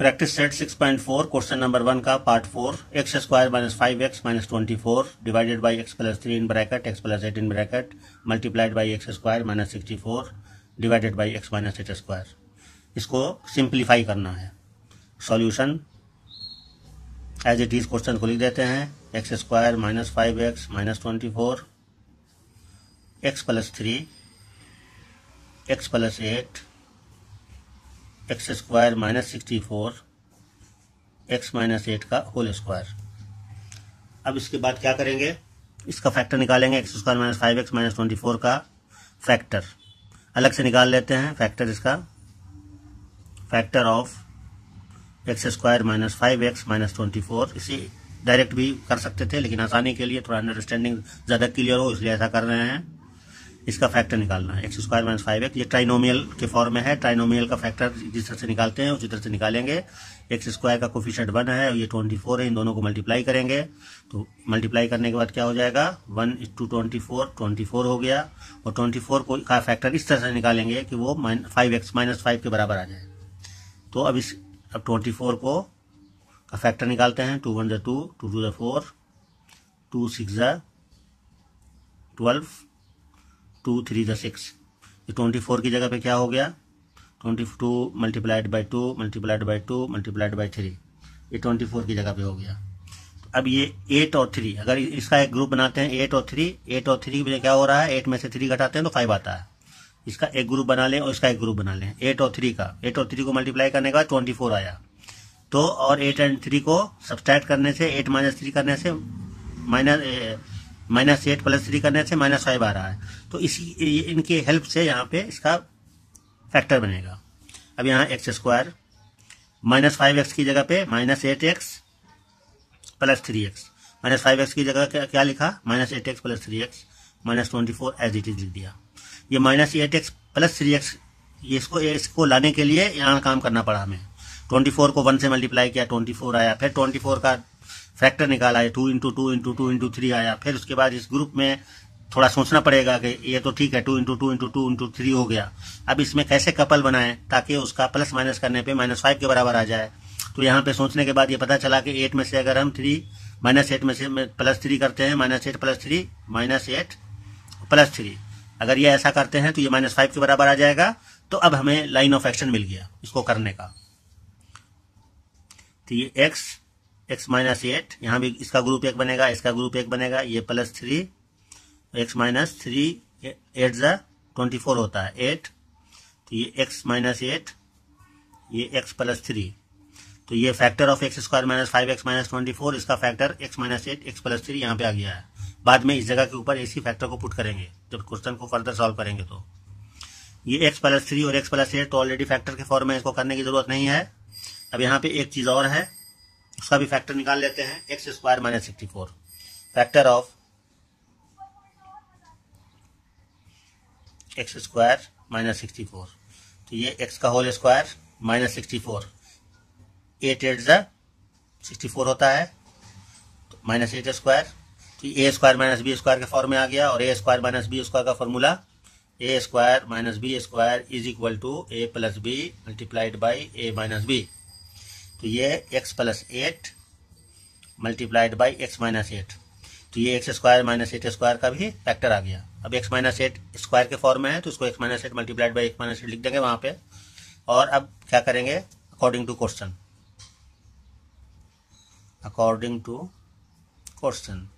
Practice set 6.4 question number one का part four x square minus five x minus twenty four divided by x plus three in bracket x plus eight in bracket multiplied by x square minus sixty four divided by x minus eight square इसको simplify करना है। Solution as it is question को लिख देते हैं। X square minus five x minus twenty four x plus three x plus eight x square minus sixty four, x minus eight का whole square. अब इसके बाद क्या करेंगे? इसका फैक्टर निकालेंगे, x square minus five, x minus twenty four का factor. अलग से निकाल लेते हैं, फैक्टर इसका। Factor of x square minus five, x minus twenty four. इसे डायरेक्ट भी कर सकते थे, लेकिन आसानी के लिए, थोड़ा अंडरस्टैंडिंग ज़्यादा क्लियर हो, इसलिए ऐसा कर रहे हैं। इसका फैक्टर निकालना है। X square minus five X ये ट्राइनोमियल के फॉर्म में है। ट्राइनोमियल का फैक्टर जिस तरह से निकालते हैं, उसी तरह से निकालेंगे। एक्स स्क्वायर का कोफिशियंट वन है, ये ट्वेंटी फोर है, इन दोनों को मल्टीप्लाई करेंगे। तो मल्टीप्लाई करने के बाद क्या हो जाएगा? One two twenty four twenty four हो गया। और ट्वेंटी फोर को का फैक्टर इस तरह से निकालेंगे कि वो फाइव एक्स माइनस फाइव के बराबर आ जाए। तो अब इस अब ट्वेंटी फोर को का फैक्टर निकालते हैं। टू वन ज टू टू टू ज फोर टू सिक्स ज ट्वेल्व टू, थ्री, द, सिक्स। ये ट्वेंटी फोर की जगह पे क्या हो गया? Twenty two multiplied by two multiplied by two multiplied by three ये ट्वेंटी फोर की जगह पे हो गया। अब ये एट और थ्री अगर इसका एक ग्रुप बनाते हैं एट और थ्री एट और थ्री में क्या हो रहा है? एट में से थ्री घटाते हैं तो फाइव आता है। इसका एक ग्रुप बना लें और इसका एक ग्रुप बना लें। एट और थ्री का। एट और थ्री को मल्टीप्लाई करने के ट्वेंटी फोर आया। तो और एट एंड थ्री को सब्सट्रैक्ट करने से एट माइनस थ्री करने से minus minus eight plus three करने से माइनस फाइव आ रहा है। तो इसी इनकी हेल्प से यहाँ पे इसका फैक्टर बनेगा। अब यहाँ x square minus five x की जगह पे minus eight x plus three x. Minus five x की जगह क्या, क्या लिखा? Minus eight x plus three x minus twenty four as it is लिख दिया। ये minus eight x plus three x इसको इसको लाने के लिए यहाँ काम करना पड़ा हमें। ट्वेंटी फोर को वन से मल्टीप्लाई किया ट्वेंटी फोर आया फिर ट्वेंटी फोर का फैक्टर निकाला है two into two into two into three आया। फिर उसके बाद इस ग्रुप में थोड़ा सोचना पड़ेगा कि ये तो ठीक है two into two into two into three हो गया। अब इसमें कैसे कपल बनाएँ ताकि उसका प्लस माइनस करने पे माइनस फाइव के बराबर आ जाए? तो यहाँ पे सोचने के बाद ये पता चला कि एट में से अगर हम थ्री माइनस एट में से प्लस थ्री करते हैं minus eight plus three minus eight plus three अगर ये ऐसा करते हैं तो ये माइनस फाइव के बराबर आ जाएगा। तो अब हमें लाइन ऑफ़ एक्शन मिल गया इसको करने का। तो ये एक्स एक्स माइनस एट, यहाँ भी इसका ग्रुप एक बनेगा, इसका ग्रुप एक बनेगा, ये plus three, x minus three eight ज़ा ट्वेंटी फोर होता है, एट तो ये एक्स माइनस एट, ये एक्स प्लस थ्री तो ये factor of x square minus five x minus twenty four, इसका factor x minus eight, x plus three यहाँ पे आ गया है। बाद में इस जगह के ऊपर इसी फैक्टर को पुट करेंगे, जब क्वेश्चन को फर्दर सॉल्व करेंगे तो। ये एक्स प्लस थ्री और एक्स प्लस एट तो ऑलरेडी फैक्टर के फॉर्म में इसको करने की ज़रूरत नहीं है। अब यहाँ पे एक चीज़ और है उसका भी फैक्टर निकाल लेते हैं x square minus sixty four factor of x square minus sixty four तो ये एक्स का whole square minus sixty four eight eight ज़ा सिक्सटी फोर होता है तो माइनस एट स्क्वायर तो A square minus B square के फॉर्म में आ गया, और A square minus B square का formula A square minus B square is equal to A plus B multiplied by A minus B तो ये x plus eight multiplied by x minus eight तो ये x square minus eight square का भी factor आ गया। अब x minus eight square के फॉर्म में है तो उसको x minus eight multiplied by x minus eight लिख देंगे वहाँ पे। और अब क्या करेंगे? According to question according to question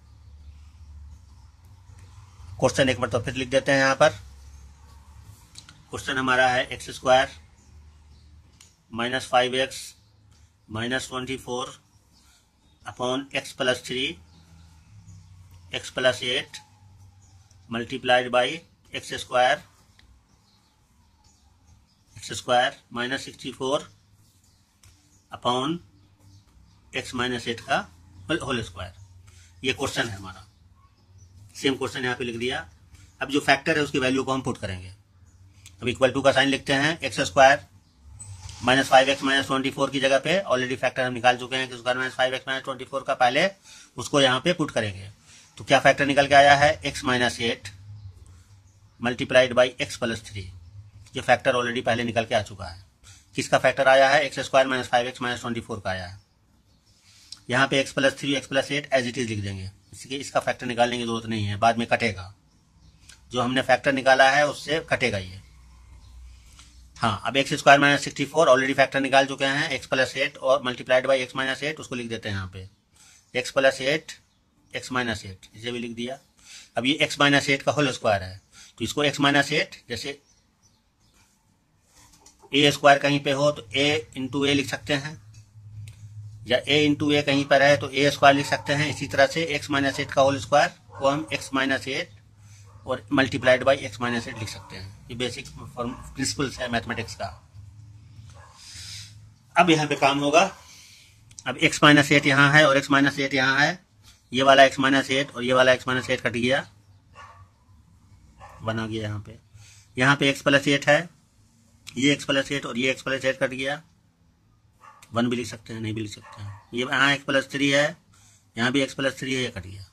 question एक तो फिर लिख देते हैं यहाँ पर। क्वेश्चन हमारा है x square minus five x minus twenty four upon x plus three x plus eight multiplied by x square x square minus sixty four upon x minus eight का होल स्क्वायर ये question है हमारा। Same question यहाँ पे लिख दिया। अब जो फैक्टर है उसकी वैल्यू को हम पुट करेंगे। अब इक्वल टू का साइन लिखते हैं x square minus five x minus twenty four की जगह पे ऑलरेडी फैक्टर हम निकाल चुके हैं कि उसका minus five x minus twenty four का पहले उसको यहाँ पे पुट करेंगे। तो क्या फैक्टर निकल के आया है? X minus eight multiplied by x plus three ये फैक्टर ऑलरेडी पहले निकल के आ चुका है। किसका फैक्टर आया है? X square minus five x minus twenty four का आया है। यहाँ पे x plus three x plus eight as it is लिख देंगे। इसलिए इसका फैक्टर निकालने की ज़रूरत नहीं है। बाद में कटेगा। जो हमने फैक्टर निकाला है, उससे कटेगा ये। हाँ अब x square minus sixty four already factor निकाल चुके हैं एक्स प्लस एट और multiplied by x minus eight उसको लिख देते हैं यहाँ पे। X plus eight x minus eight इसे भी लिख दिया। अब ये एक्स माइनस एट का होल स्क्वायर है। तो इसको एक्स माइनस एट जैसे ए स्क्वायर कहीं पे हो तो ए इंटू ए लिख सकते हैं। या ए इंटू ए कहीं पर है तो ए स्क्वायर लिख सकते हैं। इसी तरह से एक्स माइनस एट का होल स्क्वायर को हम एक्स माइनस एट और multiplied by x minus eight लिख सकते हैं। ये बेसिक प्रिंसिपल्स है मैथमेटिक्स का। अब यहाँ पे काम होगा। अब एक्स माइनस एट यहाँ है और एक्स माइनस एट यहाँ है। ये वाला एक्स माइनस एट और ये वाला एक्स माइनस एट कट गया। बना गया यहाँ पे। यहाँ पे एक्स प्लस एट है। ये एक्स प्लस एट और ये एक्स प्लस एट कट गया। वन भी लिख सकते हैं, नहीं भी लिख सकते हैं। ये यहाँ एक्स प्लस थ्री है। यहाँ भी एक्स प्लस थ्री है, ये कट गया।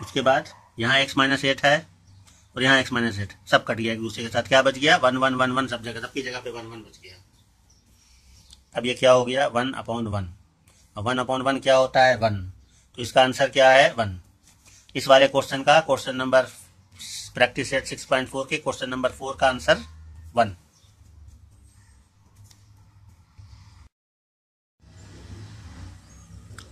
उसके बाद यहाँ एक्स माइनस एट है और यहाँ एक्स माइनस एट सब कट गया एक दूसरे के साथ। क्या बच गया? वन वन वन वन सब जगह, सबकी जगह पे वन वन बच गया। अब ये क्या हो गया? वन अपॉन वन और वन अपॉन वन क्या होता है? वन तो इसका आंसर क्या है? वन इस वाले क्वेश्चन का question number practice set six point four के क्वेश्चन नंबर फोर का answer one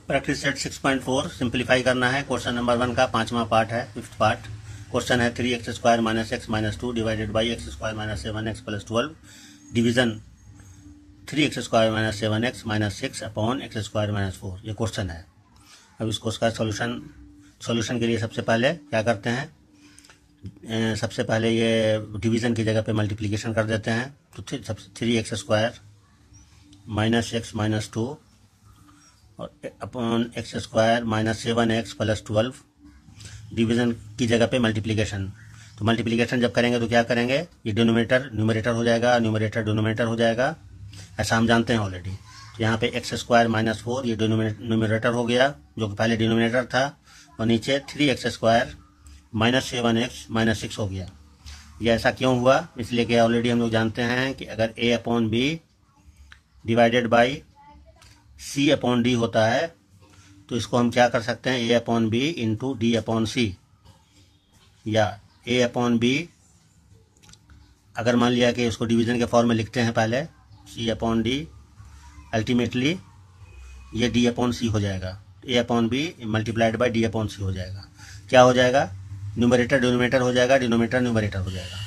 practice set six point four simplify करना है। क्वेश्चन नंबर वन का पांचवा पार्ट है फिफ्थ पार्ट क्वेश्चन है three x square minus x minus two divided by x square minus seven x plus twelve division three x square minus seven x minus six upon x square minus four ये question है। अब इसको उसका solution solution के लिए सबसे पहले क्या करते हैं? सबसे पहले ये डिवीज़न की जगह पे मल्टीप्लिकेशन कर देते हैं। तो three x square minus x minus two और upon x square minus seven x plus twelve division की जगह पे मल्टीप्लिकेशन तो मल्टीप्लिकेशन जब करेंगे तो क्या करेंगे? ये डिनोमिनेटर न्यूमरेटर हो जाएगा न्यूमरेटर डिनोमिनेटर हो जाएगा। ऐसा हम जानते हैं ऑलरेडी तो यहाँ पे एक्स स्क्वायर माइनस फोर ये न्यूमरेटर हो गया, जो कि पहले डिनोमिनेटर था, और नीचे three x square minus seven x minus six हो गया। ये ऐसा क्यों हुआ? इसलिए कि ऑलरेडी हम लोग जानते हैं कि अगर A upon B divided by C upon D होता है तो इसको हम क्या कर सकते हैं? A upon B into D upon C या ए अपॉन बी अगर मान लिया कि इसको डिवीज़न के फॉर्म में लिखते हैं पहले सी अपॉन डी अल्टीमेटली ये डी अपॉन सी हो जाएगा। A upon B multiplied by D upon C हो जाएगा। क्या हो जाएगा? न्यूमरेटर डिनोमीटर हो जाएगा डिनोमीटर न्यूमरेटर हो जाएगा।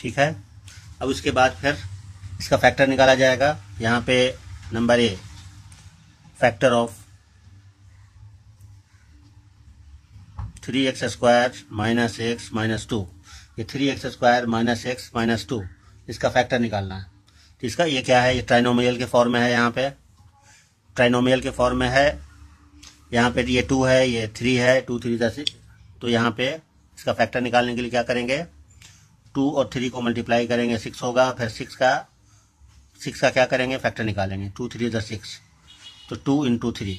ठीक है? अब उसके बाद फिर इसका फैक्टर निकाला जाएगा। यहाँ पे number A factor of three x square minus x minus two ये three x square minus x minus two इसका फैक्टर निकालना है। तो इसका ये क्या है? ये ट्राइनोमियल के फॉर्म में है यहाँ पे। ट्राइनोमियल के फॉर्म में है। यहाँ पे ये टू है, ये थ्री है टू थ्री दस तो यहाँ पे इसका फैक्टर निकालने के लिए क्या करेंगे? टू और थ्री को मल्टीप्लाई करेंगे सिक्स होगा, फिर सिक्स का सिक्स का क्या करेंगे? फैक्टर निकालेंगे। टू थ्री द सिक्स तो two into three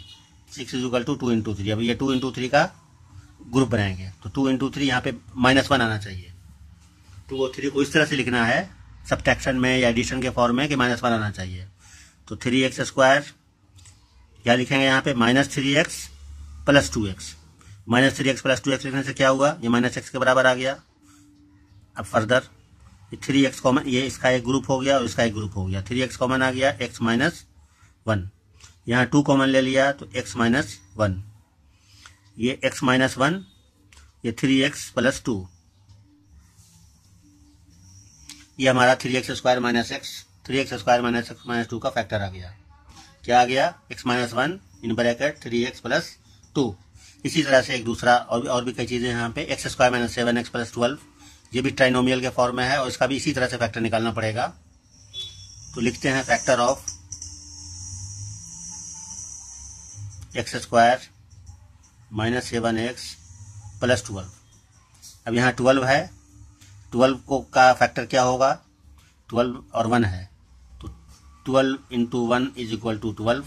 six is equal to two into three अब ये टू इंटू थ्री का ग्रुप बनाएँगे। तो टू इंटू थ्री यहाँ पे माइनस वन आना चाहिए। टू और थ्री को इस तरह से लिखना है सब्ट्रैक्शन में या एडिशन के फॉर्म में कि माइनस वन आना चाहिए। तो थ्री एक्स स्क्वायर क्या लिखेंगे यहाँ पे? Minus three x plus two x minus three x plus two x लिखने से क्या हुआ? ये माइनस एक्स के बराबर आ गया। अब फर्दर थ्री एक्स कॉमन ये इसका एक ग्रुप हो गया और इसका एक ग्रुप हो गया। थ्री एक्स कॉमन आ गया एक्स माइनस वन यहाँ टू कॉमन ले लिया तो एक्स माइनस वन ये एक्स माइनस वन ये थ्री एक्स प्लस टू ये हमारा three x square minus x three x square minus x minus two का फैक्टर आ गया. क्या आ गया? X minus one in bracket three x plus two इसी तरह से एक दूसरा और भी और भी कई चीज़ें यहाँ पे. X square minus seven x plus twelve ये भी ट्राइनोमियल के फॉर्म में है और इसका भी इसी तरह से फैक्टर निकालना पड़ेगा. तो लिखते हैं factor of x square minus seven x plus twelve. अब यहाँ ट्वेल्व है। ट्वेल्व को का फैक्टर क्या होगा? ट्वेल्व और वन है। तो twelve into one is equal to twelve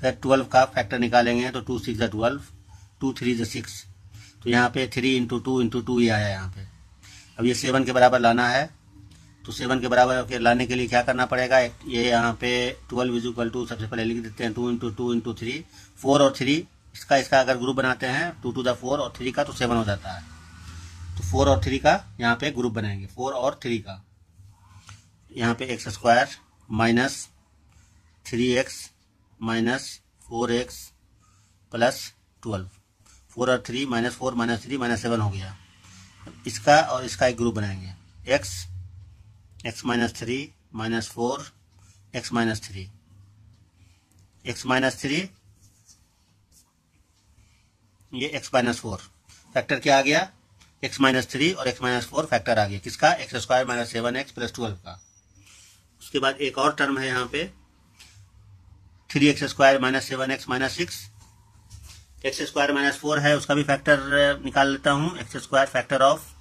फिर ट्वेल्व का फैक्टर निकालेंगे तो two six twelve two three six तो यहाँ पे three into two into two ही आया यहाँ पे। अब ये सेवन के बराबर लाना है। तो सेवन के बराबर के लाने के लिए क्या करना पड़ेगा? ये यहाँ पे ट्वेल्व इज़ इक्वल टू सबसे पहले लिख देते हैं two into two into three four और थ्री इसका इसका अगर ग्रुप बनाते हैं टू टू द फोर और थ्री का तो सेवन हो जाता है। तो फोर और थ्री का यहाँ पे ग्रुप बनाएँगे। फोर और थ्री का। यहाँ पे x square minus three x minus four x plus twelve four और three minus four minus three minus seven हो गया। इसका और इसका एक ग्रुप बनाएँगे। X x minus three minus four x minus three x minus three ये x minus four factor क्या आ गया? एक्स माइनस थ्री और एक्स माइनस फोर फैक्टर आ गया। किसका? X square minus seven x plus twelve का। उसके बाद एक और टर्म है यहाँ पे। Three x square minus seven x minus six x square minus four है, उसका भी फैक्टर निकाल लेता हूँ। X square factor of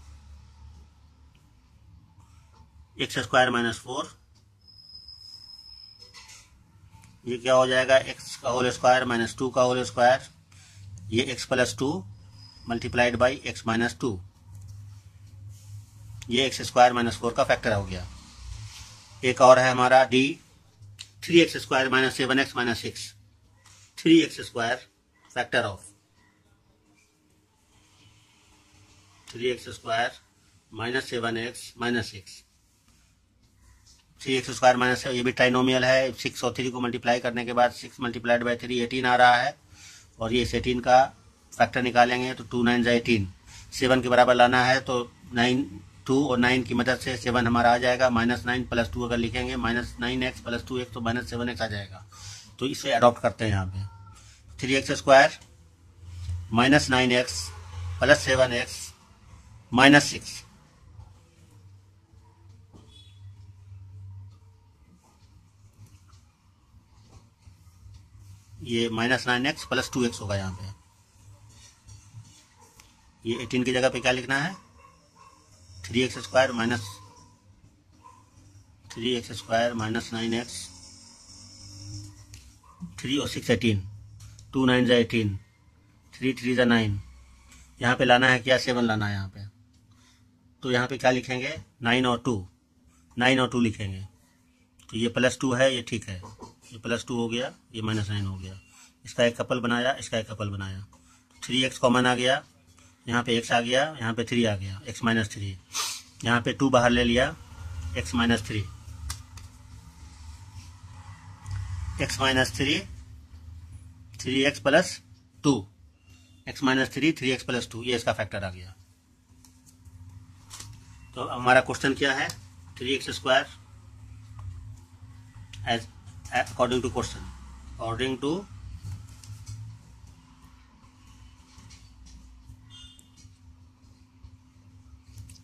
x square minus four ये क्या हो जाएगा? एक्स का होल स्क्वायर माइनस टू का होल स्क्वायर ये x plus two multiplied by x minus two ये एक्स स्क्वायर माइनस फोर का फैक्टर हो गया। एक और है हमारा D three x square minus seven x minus six three x square factor of three x square minus seven x minus six three x square minus ये भी trinomial है। सिक्स और थ्री को मल्टीप्लाई करने के बाद six multiplied by three eighteen आ रहा है। और ये इस एटीन का फैक्टर निकालेंगे तो टू नाइन जा एटीन सेवन के बराबर लाना है तो नाइन टू और नाइन की मदद से सेवन हमारा आ जाएगा। माइनस नाइन प्लस टू अगर लिखेंगे minus nine x plus two x तो माइनस सेवन एक्स आ जाएगा। तो इसे अडॉप्ट करते हैं यहाँ पे। Three x square minus nine x plus seven x minus six ये minus nine x plus two x होगा यहाँ पे। ये एटीन की जगह पे क्या लिखना है? Three x square minus three x square minus nine x three और सिक्स एटीन टू नाइन जा एटीन थ्री थ्री जा नाइन यहाँ पे लाना है क्या? सेवन लाना है यहाँ पे। तो यहाँ पे क्या लिखेंगे? नाइन और टू नाइन और टू लिखेंगे। तो ये प्लस टू है, ये ठीक है। ये प्लस टू हो गया, ये माइनस नाइन हो गया। इसका एक कपल बनाया, इसका एक कपल बनाया। थ्री एक्स कॉमन आ गया, यहाँ पे एक्स आ गया, यहाँ पे थ्री आ गया, एक्स माइनस थ्री। यहाँ पे टू बाहर ले लिया, x minus three. X minus three three x plus two. X minus three three x plus two, ये इसका फैक्टर आ गया। तो हमारा क्वेश्चन क्या है? Three x square as according to question according to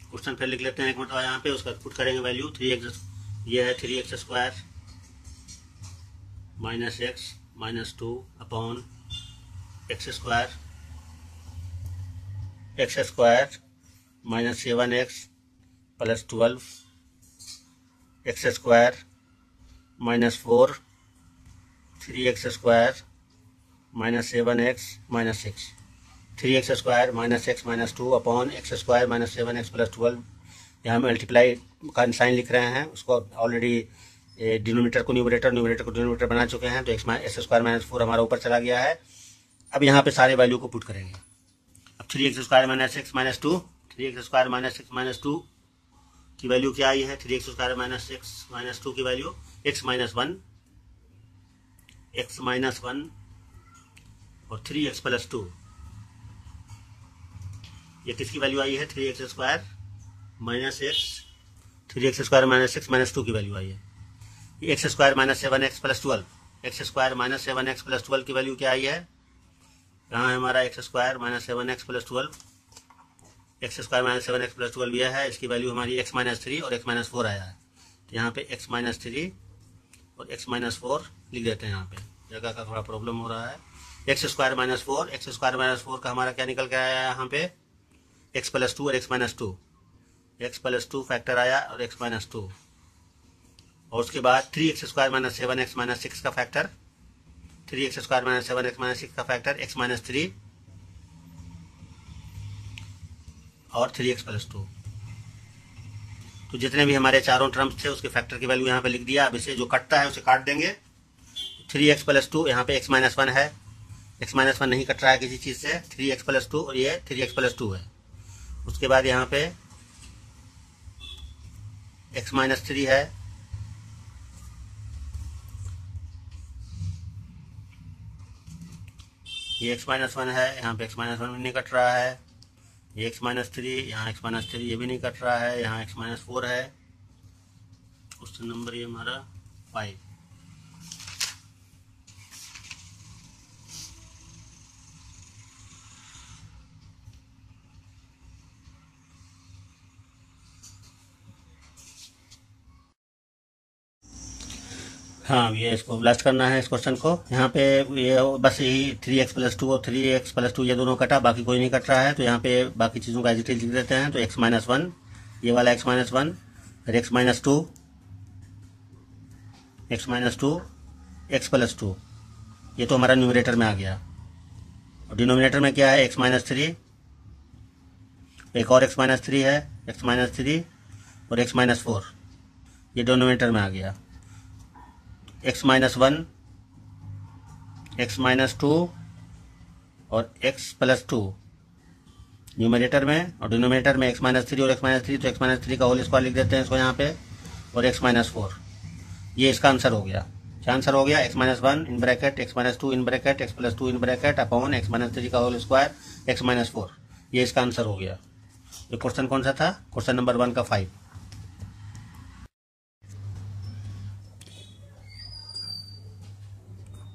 question फिर लिख लेते हैं एक मतलब यहाँ पे उसका पुट करेंगे वैल्यू थ्री एक्स ये है three x square minus x minus two upon x square x square minus seven x plus twelve x square minus four three x square minus seven x minus six three x square minus x minus two upon x square minus seven x plus twelve यहाँ multiply का sign लिख रहे हैं, उसको already denominator को numerator numerator को denominator बना चुके हैं तो x x square minus four हमारा ऊपर चला गया है। अब यहाँ पे सारे वैल्यू को पुट करेंगे। अब three x square minus x minus two three x square minus x minus two की वैल्यू क्या आई है? Three x square minus x minus two की value x minus one x minus one और three x plus two ये किसकी value आई है? Three x square minus x three x square minus x minus two की value आई है. X square minus seven x plus twelve x square minus seven x plus twelve की value क्या आई है? यहाँ है हमारा x square minus seven x plus twelve x square minus seven x plus twelve यह है, इसकी वैल्यू हमारी एक्स माइनस थ्री और एक्स माइनस फोर आया है. तो यहाँ पे एक्स माइनस थ्री और एक्स माइनस फोर लिख देते हैं यहाँ पे। जगह का थोड़ा प्रॉब्लम हो रहा है। X square minus four x square minus four का हमारा क्या निकल के आया है यहाँ पे? एक्स प्लस टू और x minus two x plus two factor आया और एक्स माइनस टू और उसके बाद three x square minus seven x minus six का factor three x square minus seven x minus six का फैक्टर एक्स माइनस थ्री और three x plus two तो जितने भी हमारे चारों टर्म्स थे, उसके फैक्टर की वैल्यू यहाँ पे लिख दिया। अब इसे जो कटता है, उसे काट देंगे। थ्री एक्स प्लस टू यहाँ पे एक्स माइनस वन है। एक्स माइनस वन नहीं कट रहा है किसी चीज़ से। थ्री एक्स प्लस टू और ये थ्री एक्स प्लस टू है। उसके बाद यहाँ पे एक्स माइनस थ्री है। ये एक्स माइनस वन है। यहाँ पे एक्स माइनस वन नहीं कट रहा है। ये एक्स माइनस थ्री यहाँ एक्स माइनस थ्री ये भी नहीं कट रहा है, यहाँ एक्स माइनस फोर है। क्वेश्चन नंबर ये हमारा फाइव हाँ ये इसको ब्लास्ट करना है इस क्वेश्चन को। यहाँ पे ये बस यही थ्री एक्स प्लस टू और थ्री एक्स प्लस टू ये दोनों कटा, बाकी कोई नहीं कट रहा है। तो यहाँ पे बाकी चीज़ों का एजिटेज लिख देते हैं। तो एक्स माइनस वन ये वाला एक्स माइनस वन फिर x minus two x minus two x plus two ये तो हमारा न्यूमिनेटर में आ गया। और डिनोमिनेटर में क्या है? एक्स माइनस थ्री एक और एक्स माइनस थ्री है एक्स माइनस थ्री और एक्स माइनस फोर ये डिनोमिनेटर में आ गया। X minus one x minus two और एक्स प्लस टू न्यूमिनेटर में और डिनोमिनेटर में एक्स माइनस थ्री और एक्स माइनस थ्री तो एक्स माइनस थ्री का होल स्क्वायर लिख देते हैं इसको यहाँ पे और एक्स माइनस फोर ये इसका आंसर हो गया क्या आंसर हो गया x minus one in bracket x minus two in bracket x plus two in bracket upon x minus three का whole square x minus four ये इसका आंसर हो गया ये क्वेश्चन कौन सा था क्वेश्चन नंबर वन का फाइव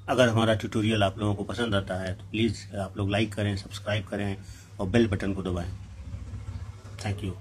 अगर हमारा ट्यूटोरियल आप लोगों को पसंद आता है तो प्लीज़ आप लोग लाइक करें सब्सक्राइब करें और बेल बटन को दबाएँ। Thank you